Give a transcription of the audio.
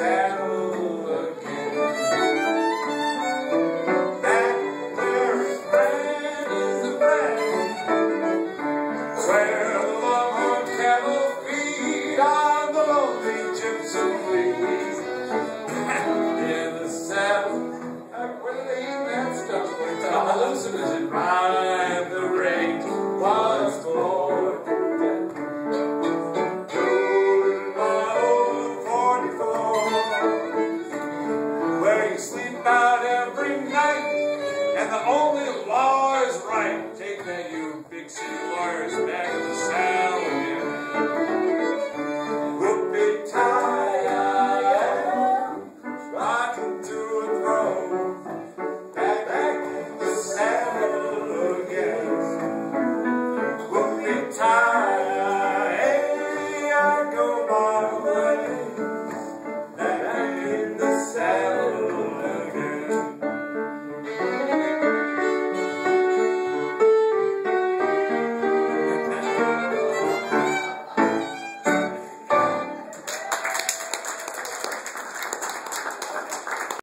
saddle the only law is right. Take that, you big city lawyers, back to the saddle again. To back back in the saddle again. Whoopie.